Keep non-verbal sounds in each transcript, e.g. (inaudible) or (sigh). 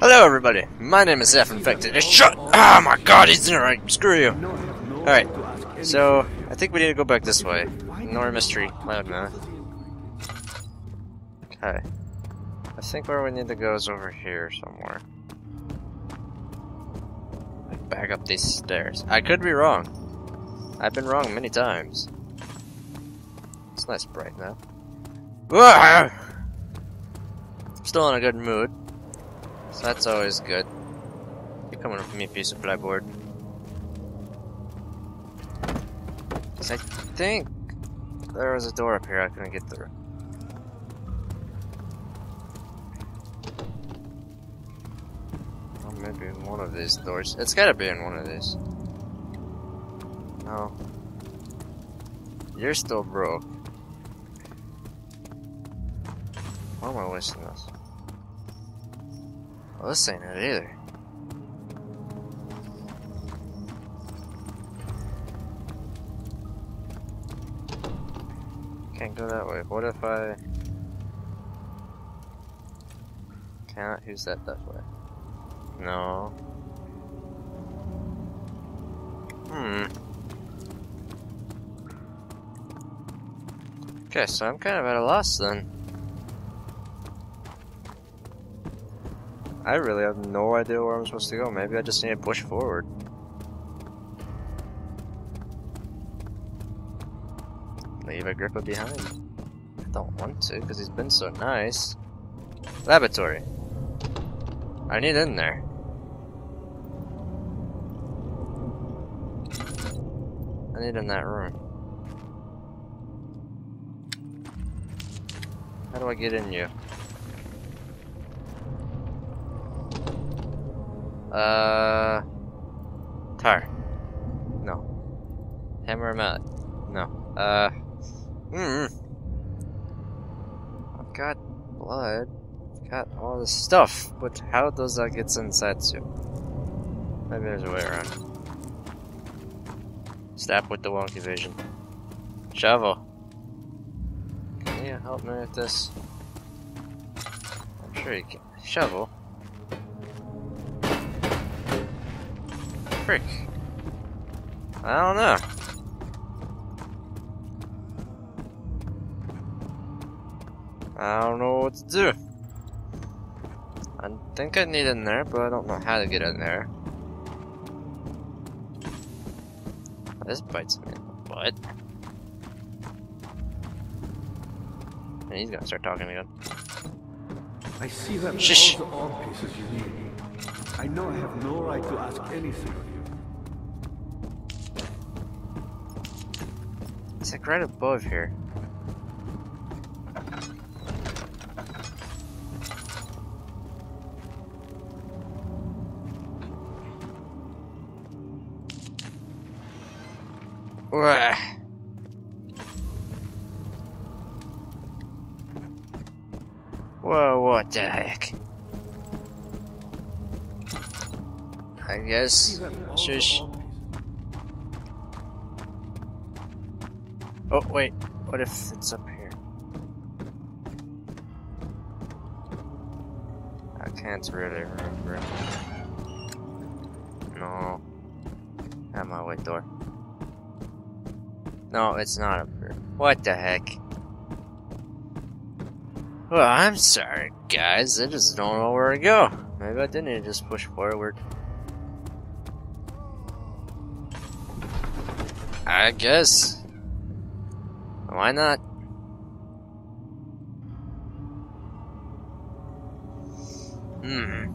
Hello, everybody. My name is Half Infected. And shut! Oh my God, he's in right. Screw you. All right. So I think we need to go back this way. Ignore mystery. Loudmouth. Okay. I think where we need to go is over here somewhere. Back up these stairs. I could be wrong. I've been wrong many times. It's nice bright now. Still in a good mood. So that's always good. You're coming with me, piece of plyboard. Cause I think there was a door up here I couldn't get through. Maybe in one of these doors. It's gotta be in one of these. No. You're still broke. Why am I wasting this? Well, this ain't it either. Can't go that way. What if I... Cannot use that that way. No. Hmm. Okay, so I'm kind of at a loss then. I really have no idea where I'm supposed to go. Maybe I just need to push forward. Leave Agrippa behind. I don't want to, because he's been so nice. Laboratory. I need in there. I need in that room. How do I get in you? Uh, tar. No. Hammer mallet. No. Uh. Hmm. I've got blood. I've got all this stuff, but how does that get inside you? Maybe there's a way around. Stop with the wonky vision. Shovel. Can you help me with this? I'm sure you can. Shovel. Frick? I don't know. I don't know what to do. I think I need in there, but I don't know how to get in there. This bites me in the butt. And he's gonna start talking again. I see that Shush. all the pieces you need. I know I have no right to ask anything of you. It's like right above here. Whoa, what the heck? I guess. See that all the Shush. art pieces. Oh, wait. What if it's up here? I can't really remember. No. At my way door. No, it's not up here. What the heck? Well, I'm sorry, guys. I just don't know where to go. Maybe I did need to just push forward. I guess. Why not? Hmm.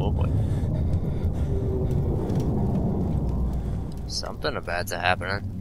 Oh. Something about to happen.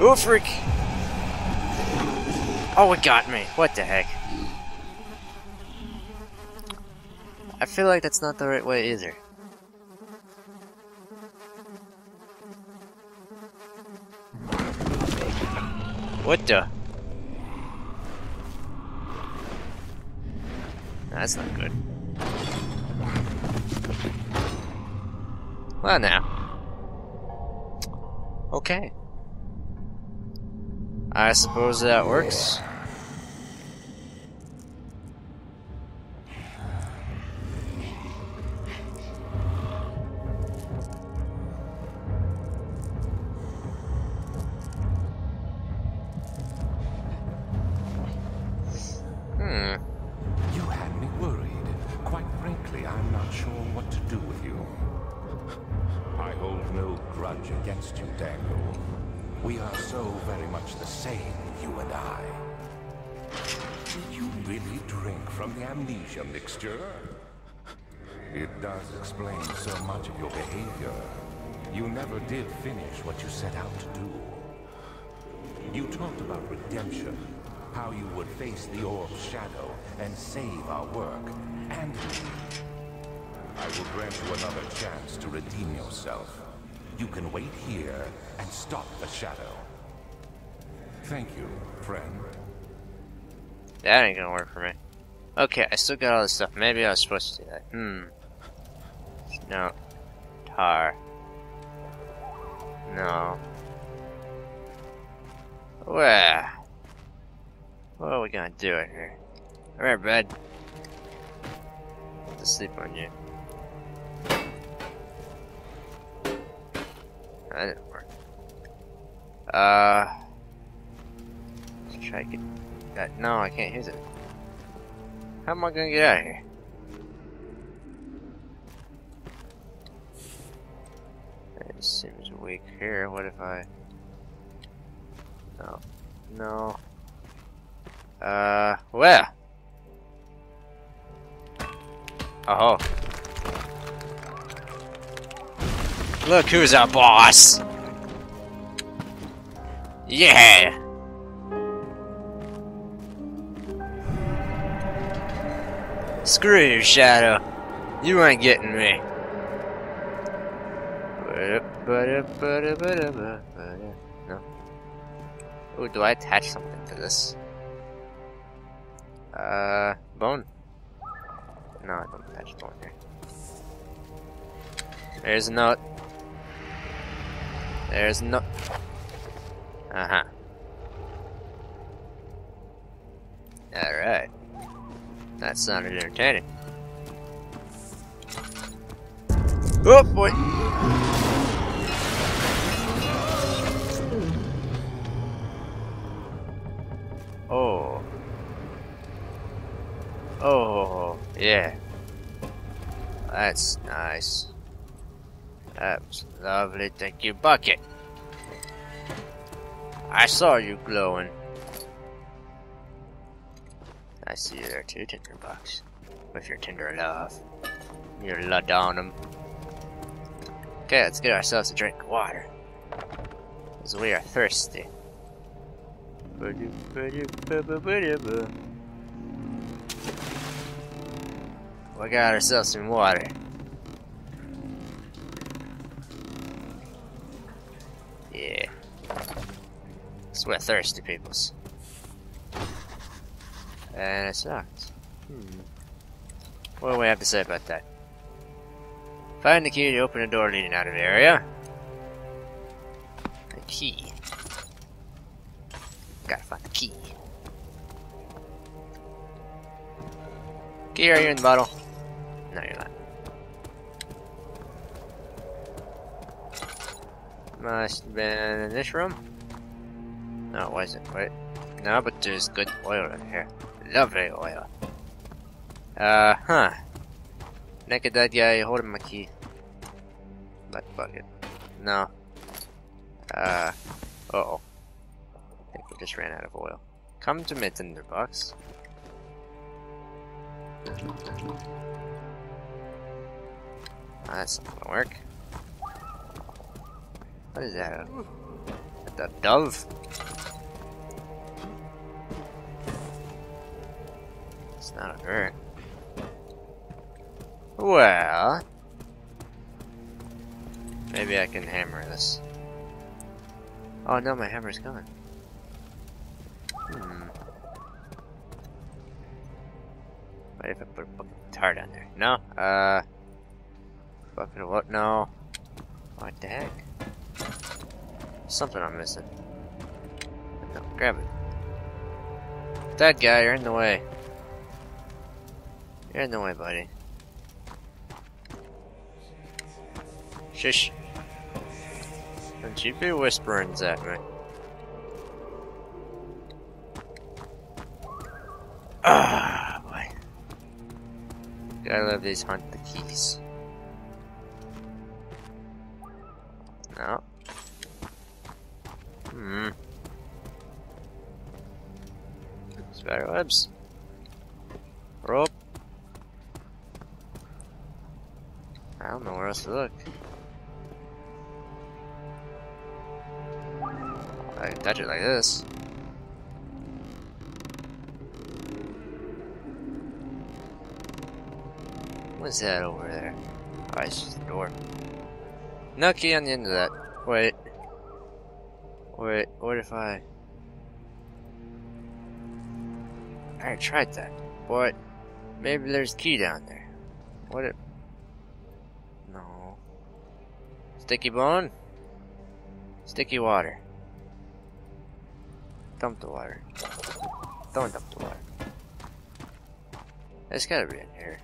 Oh, freak! Oh, it got me. What the heck? I feel like that's not the right way either. What the? That's not good. Well, now. Okay. I suppose that works. It does explain so much of your behavior. You never did finish what you set out to do. You talked about redemption, how you would face the orb's shadow and save our work, and me. I will grant you another chance to redeem yourself. You can wait here and stop the shadow. Thank you, friend. That ain't gonna work for me. Okay, I still got all this stuff. Maybe I was supposed to do that. Hmm. No. Tar. No. Where? What are we gonna do it here? Alright, bud. To sleep on you. That didn't work. Uh. Let's try to get that. No, I can't use it. How am I gonna get out of here? It seems weak here. What if I. No. No. Uh, where? Oh. Look who's our boss! Yeah! Screw you, Shadow. You ain't getting me. No. Oh, do I attach something to this? Uh, bone. No, I don't attach bone here. There's a note. There's no. Uh huh. Alright. That sounded entertaining. Oh boy! Oh. Oh, yeah. That's nice. That's lovely. Thank you, Bucket. I saw you glowing. I see you there too, Tinderbox. With your tender love. Your laudanum. Okay, let's get ourselves a drink of water. Because we are thirsty. We got ourselves some water. Yeah. It's we're thirsty peoples. And it sucks. Hmm. What do we have to say about that? Find the key to open a door leading out of the area. The key. Gotta find the key. Key, are you in the bottle? No, you're not. Must have been in this room? No, it wasn't. Wait. No, but there's good oil in here. Lovely oil. Uh, huh. Naked dead guy holding my key. Black bucket. No. Uh, uh oh. I think we just ran out of oil. Come to me, Tinderbox. That's not gonna work. What is that? A dove? It's not a bird. Well... Maybe I can hammer this. Oh no, my hammer's gone. Hmm. What if I put a bucket of down there? No? Uh. Bucket of what? No. What the heck? Something I'm missing. No, grab it. That guy, you're in the way. You're in the way, buddy. Shush. Don't you be whispering at me. Ah, boy. Gotta love these hunt the keys. No. Hmm. Spider webs. Like this. What's that over there? Oh, it's just a door. No key on the end of that. Wait. Wait, what if I... I tried that. But, maybe there's key down there. What if... No. Sticky bone? Sticky water. Dump the water. Don't dump the water. It's gotta be in here.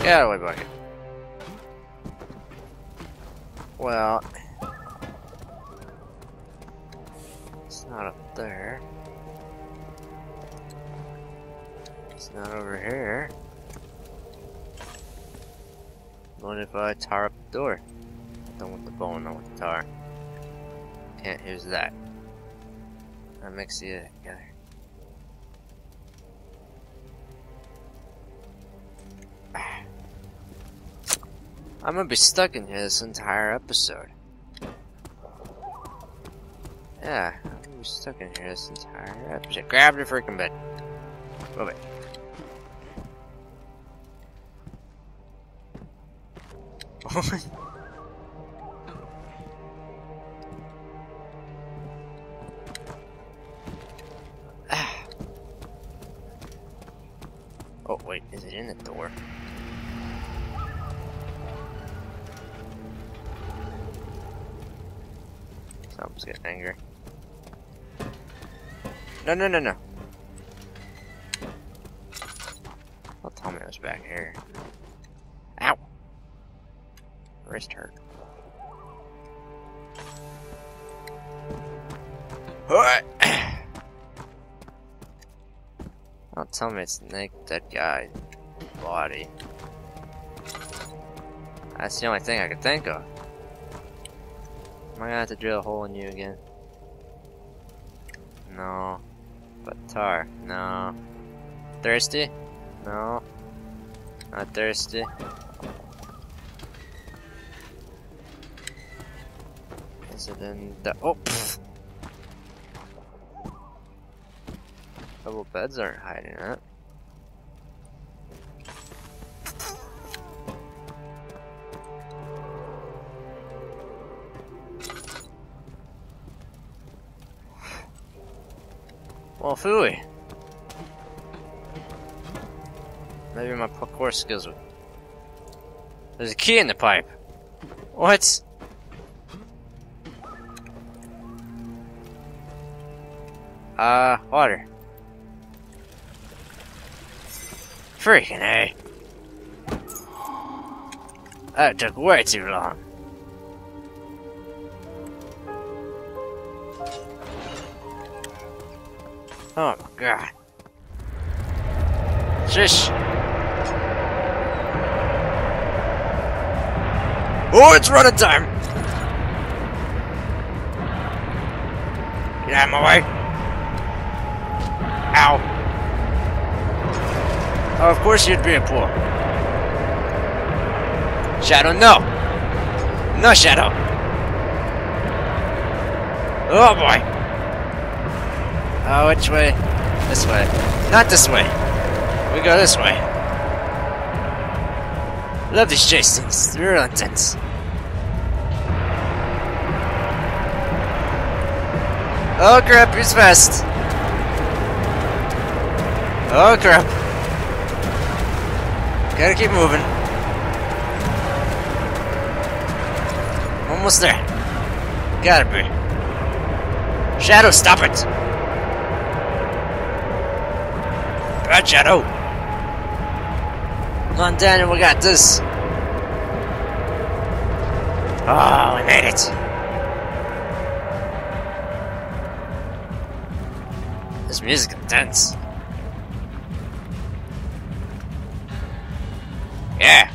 Get out of the way, bucket. Well, it's not up there. It's not over here. What if I tar up the door? I Don't want the bone, I want the tar. Can't use that. I mix the together. (sighs) I'm gonna be stuck in here this entire episode. Yeah, I'm gonna be stuck in here this entire episode. Grab the freaking bed. Move it. (laughs) oh Angry. No, no, no, no. Me it was back here. Ow! Wrist hurt. (coughs) Don't tell me it's Nick, dead guy, body. That's the only thing I could think of. Am I gonna have to drill a hole in you again? No. But tar? No. Thirsty? No. Not thirsty. Is it in the- Oh! Pfft. Double beds aren't hiding it. Well, phooey. Maybe my parkour skills would. There's a key in the pipe. What? Uh, water. Freaking A. That took way too long. Oh god. Shush. Oh, it's running time. Get out of my way. Ow. Oh, of course you'd be a pool. Shadow, no. No, Shadow. Oh boy. Oh, which way? This way. Not this way. We go this way. Love these chase. They're real intense. Oh crap, he's fast. Oh crap. Gotta keep moving. Almost there. Gotta be. Shadow, stop it! Bad Shadow! Come on, Daniel, we got this. Oh, we made it. This music is intense. Yeah,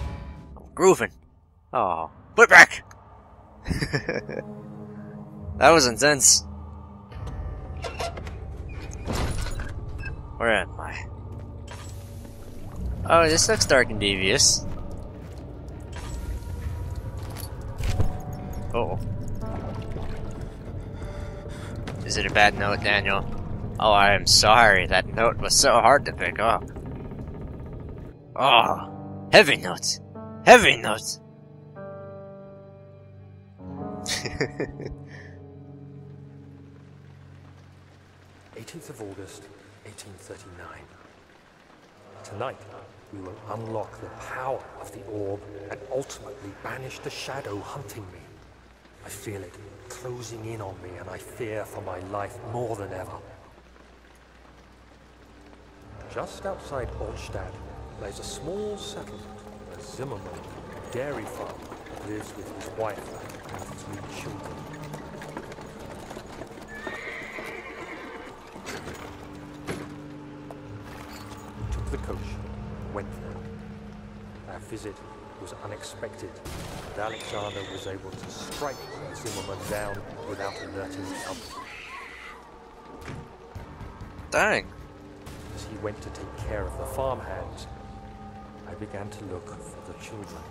I'm grooving. Oh, put it back. (laughs) that was intense. Where am I? Oh, this looks dark and devious. Oh. Is it a bad note, Daniel? Oh, I am sorry. That note was so hard to pick up. Oh, heavy note. Heavy note. 18th (laughs) of August, 1839. Tonight, we will unlock the power of the orb and ultimately banish the shadow hunting me. I feel it closing in on me and I fear for my life more than ever. Just outside Altstadt lies a small settlement where Zimmerman, a dairy farmer, lives with his wife and three children. Visit was unexpected, and Alexander was able to strike Zimmerman down without alerting the others. Dang. As he went to take care of the farmhands, I began to look for the children.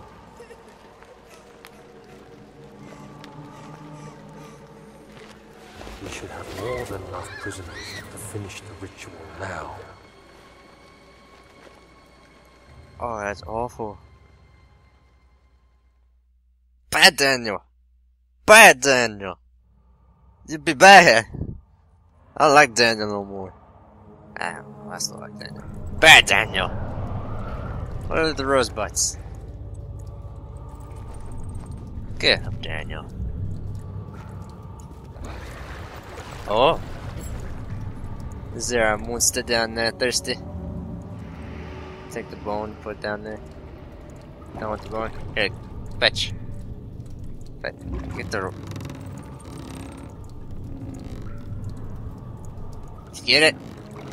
We should have more than enough prisoners to finish the ritual now. Oh, that's awful. Bad Daniel. Bad Daniel. You'd be bad. I don't like Daniel no more. Ah, I still like Daniel. Bad Daniel. What are the rosebuds? Get up, Daniel. Oh. Is there a monster down there thirsty? Take the bone, put it down there. Don't want the bone. Here, fetch. Fetch. Get the get it?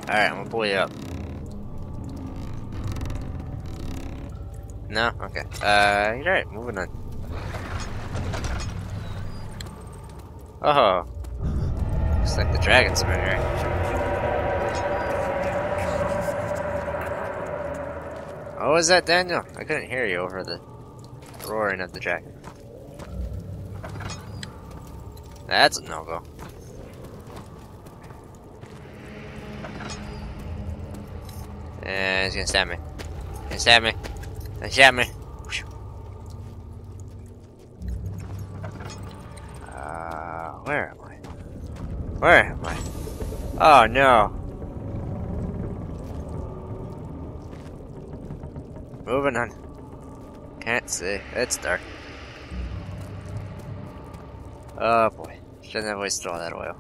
Alright, I'm gonna pull you up. No? Okay. Uh, you're right, moving on. Oh. Looks like the dragon's been here. Oh, was that Daniel? I couldn't hear you over the roaring of the dragon. That's a no-go. And he's gonna stab me. He's gonna stab me. He's gonna stab me. Uh, where am I? Where am I? Oh no. Moving on. Can't see. It's dark. Oh boy. Shouldn't have wasted all that oil.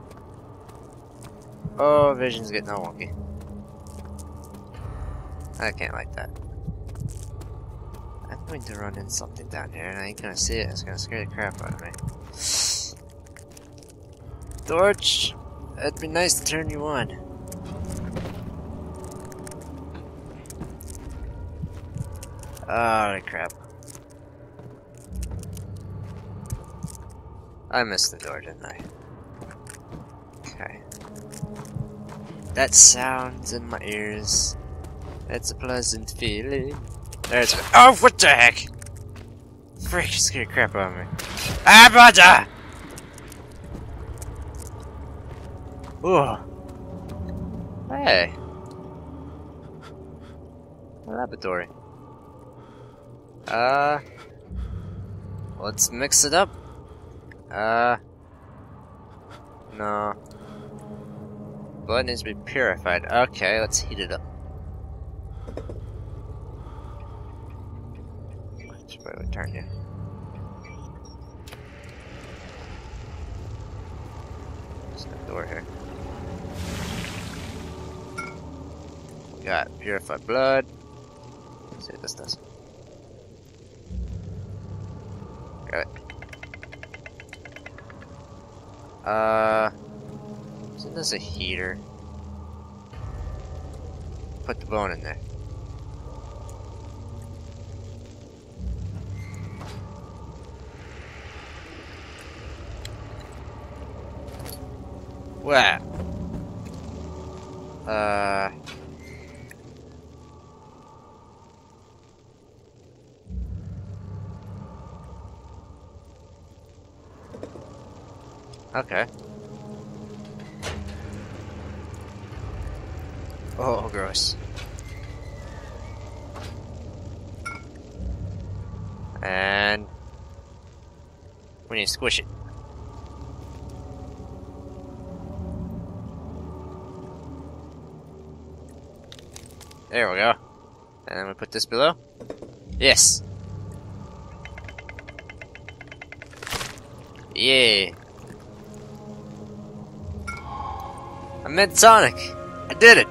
Oh, vision's getting all wonky. I can't like that. I'm going to run in something down here and I ain't gonna see it. It's gonna scare the crap out of me. Torch! It'd be nice to turn you on. Oh, crap. I missed the door, didn't I? Okay. That sounds in my ears. It's a pleasant feeling. There's Oh, what the heck? Freak, you scared crap out of me. Ah, brother! Ooh. Hey. Laboratory. Uh. Let's mix it up. Uh. No. Blood needs to be purified. Okay, let's heat it up. Should probably turn you. There's no door here. Got purified blood. Let's see what this does. Got it. Uh, isn't this a heater? Put the bone in there. Wow. Uh. Okay. Oh. oh, gross. And we need to squish it. There we go. And then we put this below. Yes. Yeah. I meant Sonic. I did it.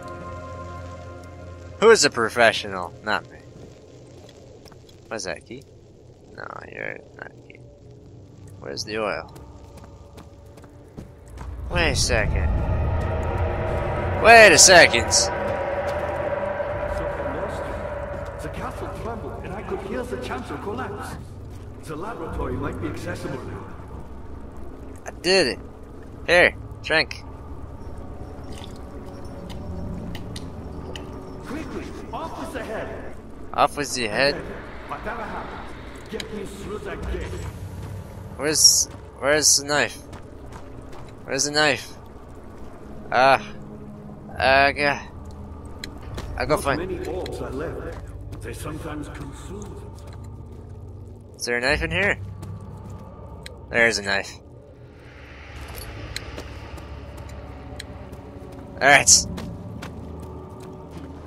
Who's a professional? Not me. What's that key? No, you're not a key. Where's the oil? Wait a second. Wait a second. The castle trembled, and I could hear the chancel collapse. The laboratory might be accessible now. I did it. Here, drink. Quickly, off with the head. Off with your head. Whatever happens, get me through that gate. Where's where's the knife? Where's the knife? Ah. Uh, uh, I'll go Not find. many orbs are left. They sometimes consume. Is there a knife in here? There's a knife. Alright.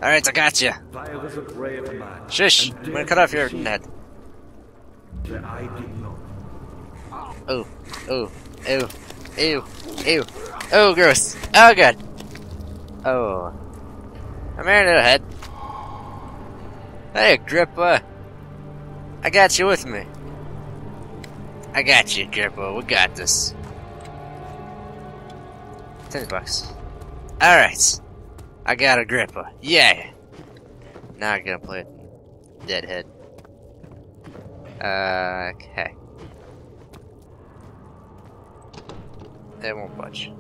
Alright, I got you. A. Shush! I'm gonna cut off your head. Oh, oh, ew, ew, ew. Oh, gross. Oh, god. Oh. I'm here, little head. Hey, Agrippa. I got you with me. I got you, Agrippa. We got this. Ten bucks. Alright. I got Agrippa. Yeah. Now I'm gonna play Deadhead. Uh, okay. It won't budge.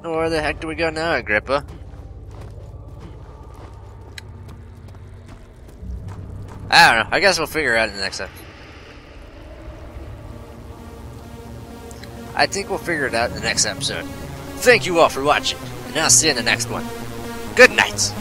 Where the heck do we go now, Agrippa? I don't know. I guess we'll figure it out in the next episode. I think we'll figure it out in the next episode. Thank you all for watching, and I'll see you in the next one. Good night!